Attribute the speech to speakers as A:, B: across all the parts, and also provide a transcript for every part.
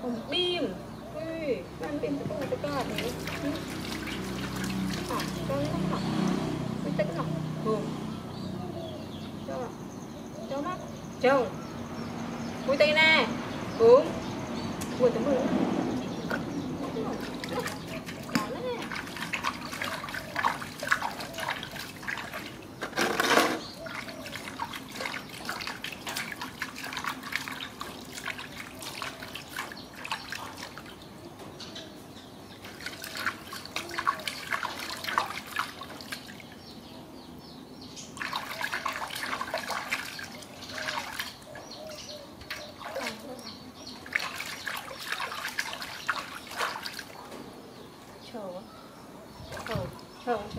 A: ของบีมเฮ้ยบ้านเป็นจะต้องจะกล้าไหมค่ะก็ต้องหนักไม่ต้องหนักถูกเจ้าเจ้านักเจ้าคุยตีแน่ถูกปวดจมูก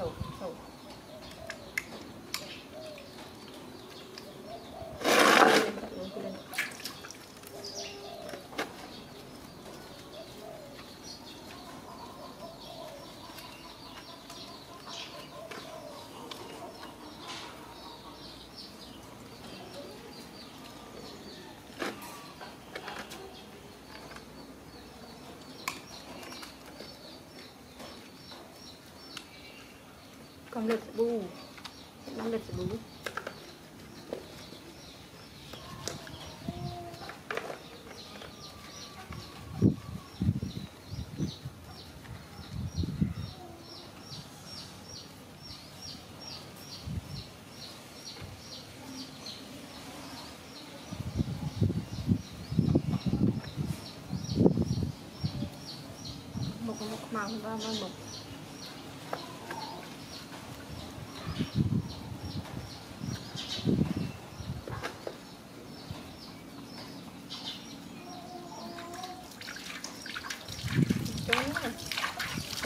A: choke. Show. lật bù Cầm lượt bù một một màu và một cho nó này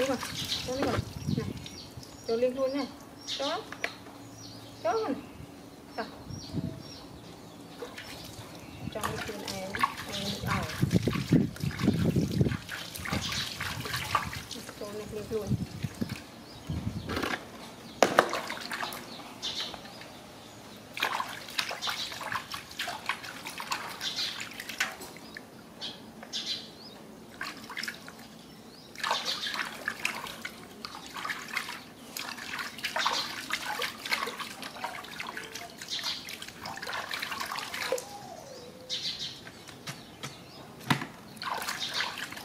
A: đúng rồi. Cho nó rồi. Này. Cho liên luôn này cho cho mình. À. cho cái chuyện này em được ảo cho nó liên luôn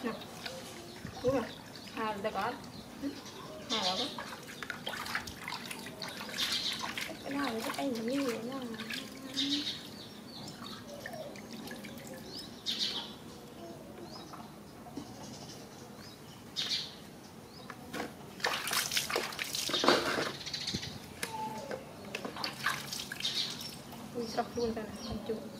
A: Nè. đúng rồi hai là có. Ừ. hai có cái nào cái tay như vậy nó Ui, sọc luôn ra nè, không chung